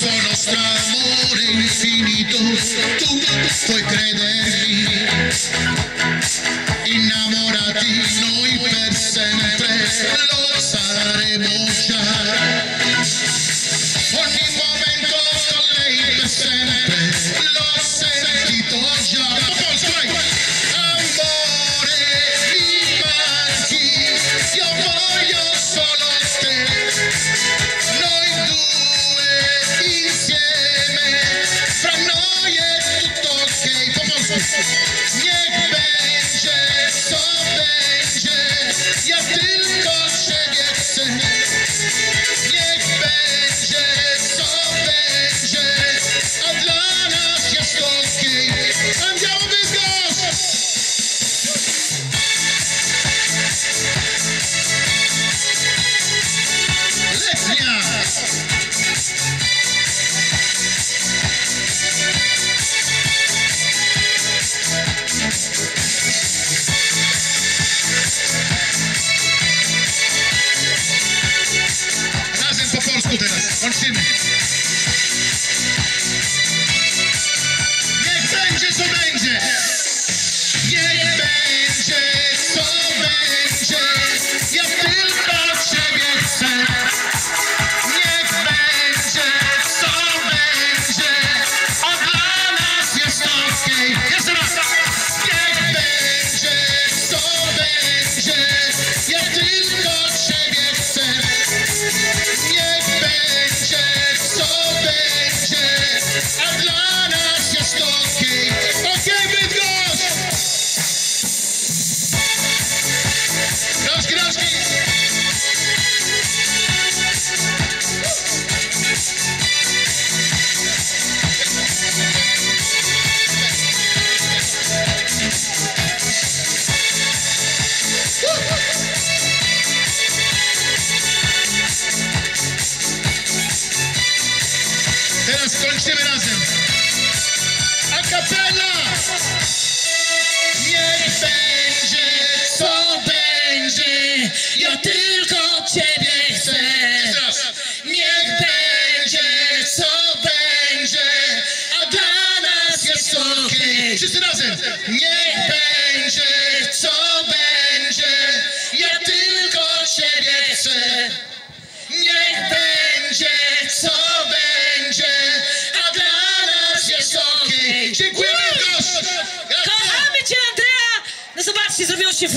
fue nuestro amor infinito, tú fue creer Onde se Walczymy razem. A kapela! Niech będzie, co będzie, ja tylko Ciebie chcę. Niech będzie, co będzie, a dla nas jest okej. Wszyscy razem! Niech będzie, co będzie, ja tylko Ciebie chcę. Dziękujemy Calamity Andrea! No zobaczcie, zrobiło się w...